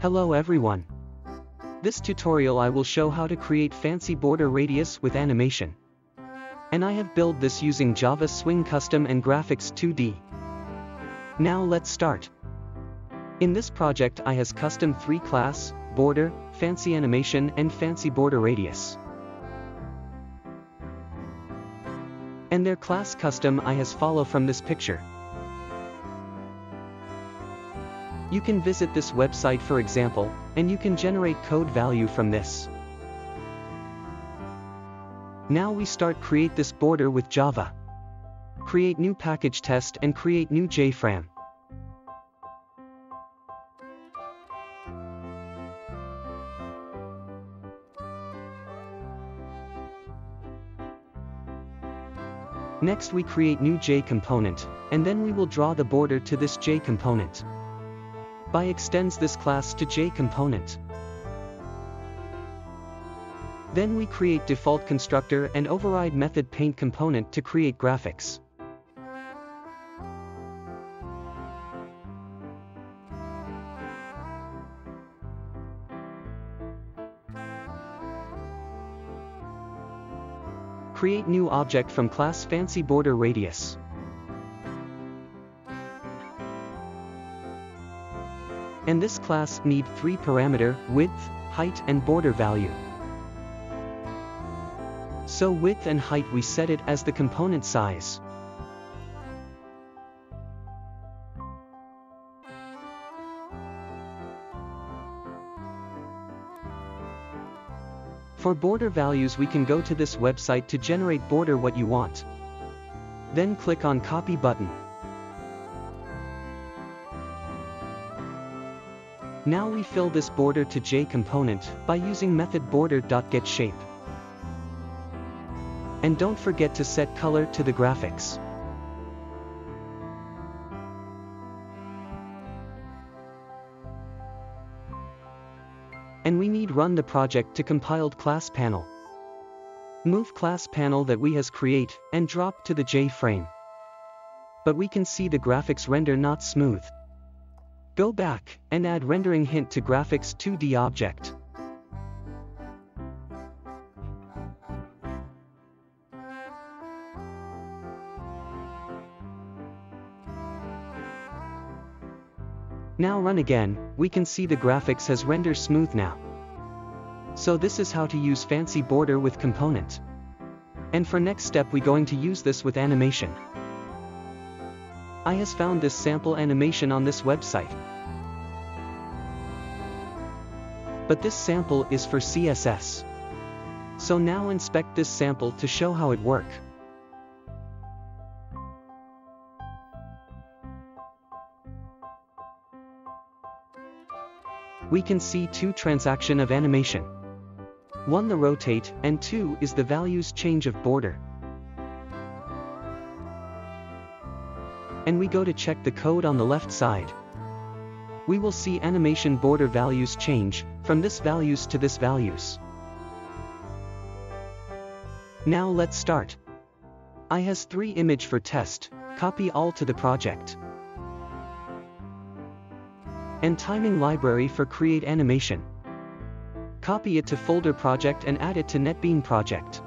Hello everyone. This tutorial I will show how to create fancy border radius with animation. And I have built this using Java Swing Custom and Graphics 2D. Now let's start. In this project I has custom 3 class, border, fancy animation and fancy border radius. And their class custom I has follow from this picture. You can visit this website for example, and you can generate code value from this. Now we start create this border with Java. Create new package test and create new JFrame. Next we create new J component, and then we will draw the border to this J component by extends this class to J component. Then we create default constructor and override method paint component to create graphics. Create new object from class fancy border radius. And this class need 3 parameter, width, height and border value. So width and height we set it as the component size. For border values we can go to this website to generate border what you want. Then click on copy button. Now we fill this border to J component by using method border.getShape. And don't forget to set color to the graphics. And we need run the project to compiled class panel. Move class panel that we has create and drop to the J frame. But we can see the graphics render not smooth. Go back and add rendering hint to graphics 2D object. Now run again, we can see the graphics has rendered smooth now. So this is how to use fancy border with component. And for next step we going to use this with animation. I has found this sample animation on this website. But this sample is for CSS. So now inspect this sample to show how it work. We can see two transaction of animation. One the rotate, and two is the values change of border. And we go to check the code on the left side. We will see animation border values change, from this values to this values. Now let's start. I has 3 image for test, copy all to the project. And timing library for create animation. Copy it to folder project and add it to NetBean project.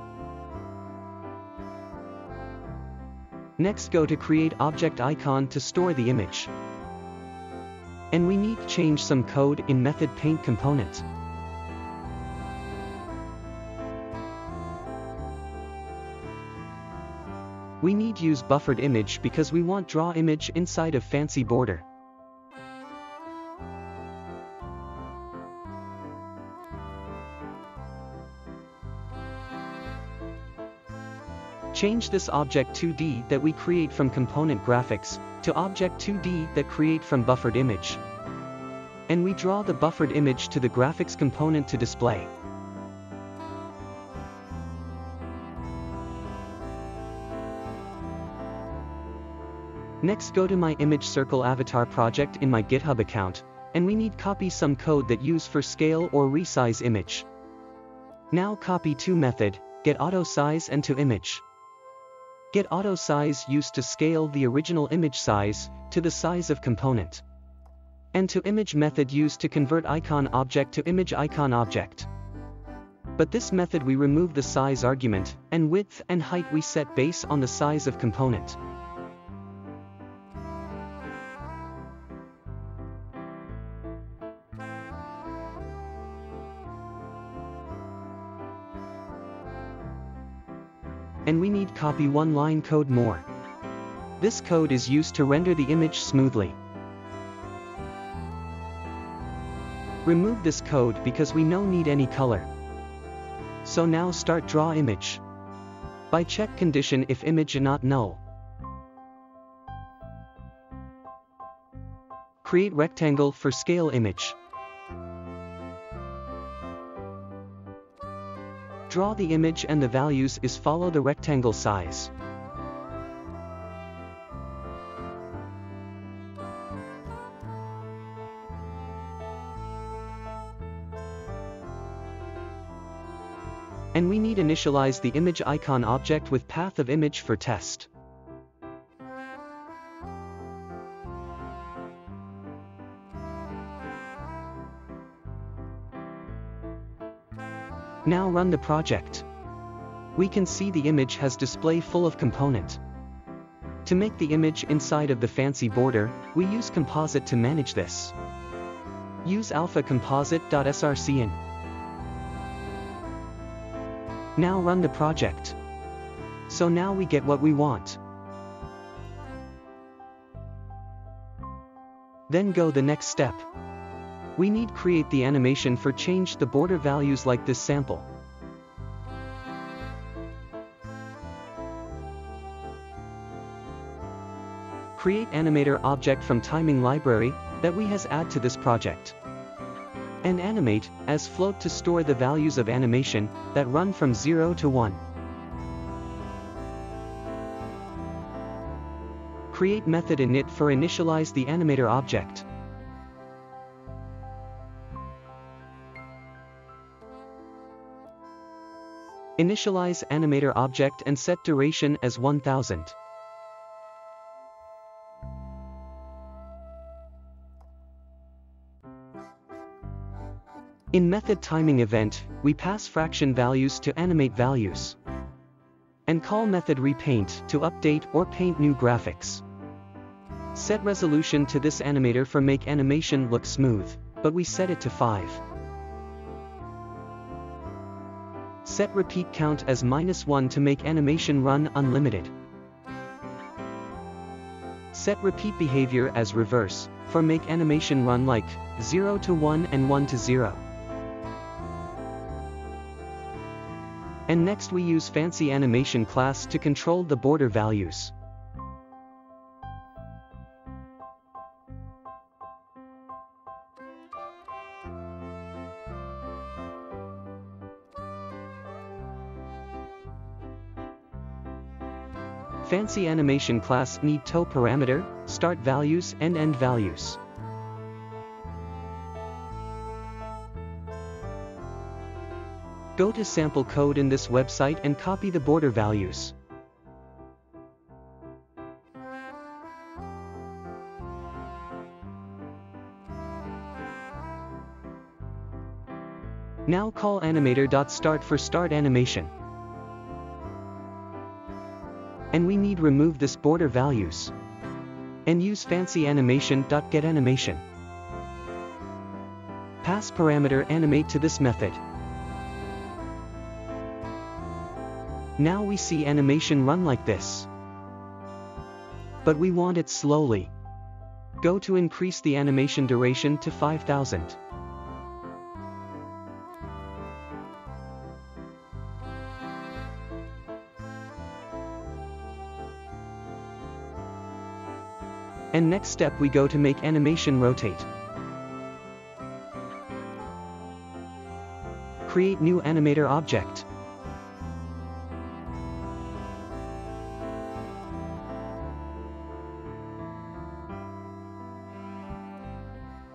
Next go to create object icon to store the image. And we need change some code in method paint component. We need use buffered image because we want draw image inside of fancy border. Change this object 2D that we create from component graphics, to object 2D that create from buffered image. And we draw the buffered image to the graphics component to display. Next go to my image circle avatar project in my GitHub account, and we need copy some code that use for scale or resize image. Now copy to method, get auto size and to image. Get auto size used to scale the original image size to the size of component. and to image method used to convert icon object to image icon object. But this method we remove the size argument, and width and height we set base on the size of component. And we need copy one line code more. This code is used to render the image smoothly. Remove this code because we no need any color. So now start draw image. By check condition if image not null. Create rectangle for scale image. Draw the image and the values is follow the rectangle size. And we need initialize the image icon object with path of image for test. Now run the project. We can see the image has display full of component. To make the image inside of the fancy border, we use composite to manage this. Use alpha composite.srcin. Now run the project. So now we get what we want. Then go the next step. We need create the animation for change the border values like this sample. Create animator object from timing library that we has add to this project and animate as float to store the values of animation that run from 0 to 1. Create method init for initialize the animator object. Initialize animator object and set duration as 1000. In method timing event, we pass fraction values to animate values. And call method repaint to update or paint new graphics. Set resolution to this animator for make animation look smooth, but we set it to 5. Set repeat count as minus 1 to make animation run unlimited. Set repeat behavior as reverse, for make animation run like 0 to 1 and 1 to 0. And next we use fancy animation class to control the border values. Fancy animation class need toe parameter, start values and end values. Go to sample code in this website and copy the border values. Now call animator.start for start animation. And we need remove this border values. And use fancy animation.getAnimation. animation. Pass parameter animate to this method. Now we see animation run like this. But we want it slowly. Go to increase the animation duration to 5000. And next step we go to make animation rotate. Create new animator object.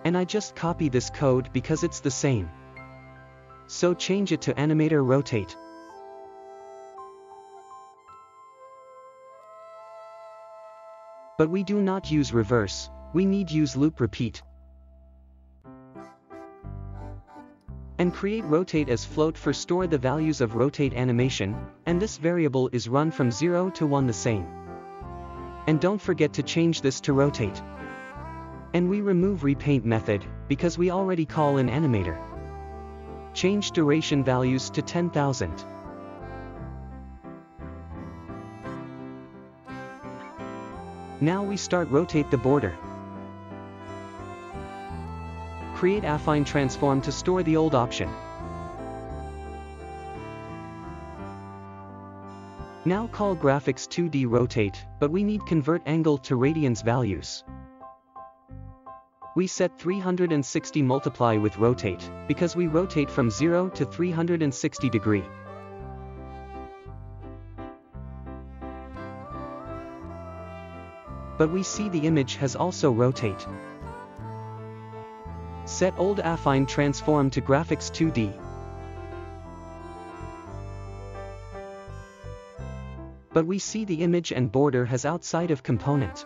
And I just copy this code because it's the same. So change it to animator rotate. But we do not use reverse, we need use loop repeat. And create rotate as float for store the values of rotate animation, and this variable is run from 0 to 1 the same. And don't forget to change this to rotate. And we remove repaint method, because we already call an animator. Change duration values to 10,000. Now we start rotate the border. Create affine transform to store the old option. Now call graphics 2D rotate, but we need convert angle to radians values. We set 360 multiply with rotate, because we rotate from 0 to 360 degree. But we see the image has also rotate. Set old affine transform to graphics 2D. But we see the image and border has outside of component.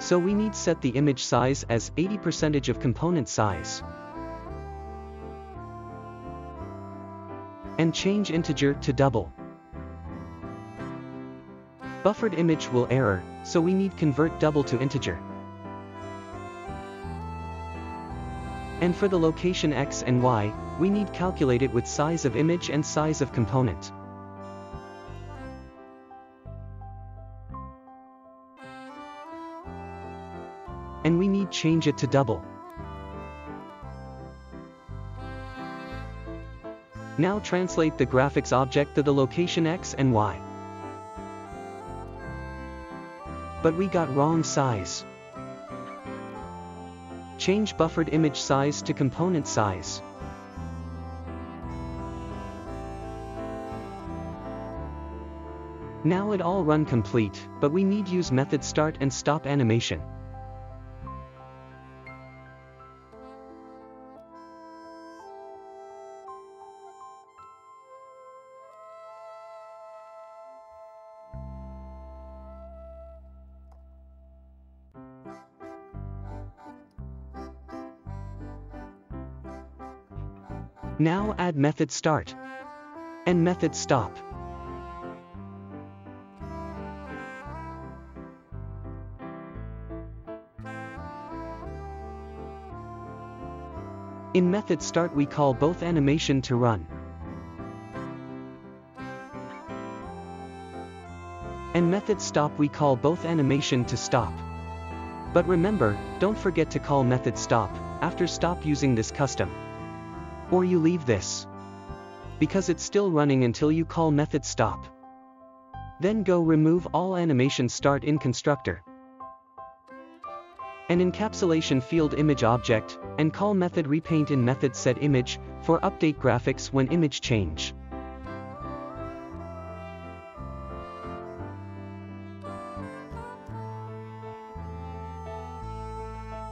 So we need set the image size as 80% of component size. And change integer to double. Buffered image will error, so we need convert double to integer. And for the location x and y, we need calculate it with size of image and size of component. And we need change it to double. Now translate the graphics object to the location x and y. But we got wrong size. Change buffered image size to component size. Now it all run complete, but we need use method start and stop animation. Now add method start and method stop. In method start we call both animation to run and method stop we call both animation to stop. But remember, don't forget to call method stop after stop using this custom. Or you leave this. Because it's still running until you call method stop. Then go remove all animation start in constructor. An encapsulation field image object, and call method repaint in method set image, for update graphics when image change.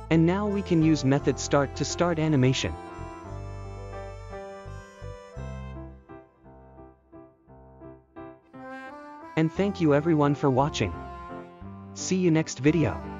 And now we can use method start to start animation. And thank you everyone for watching. See you next video.